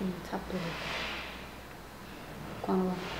嗯，差不多。关了吧。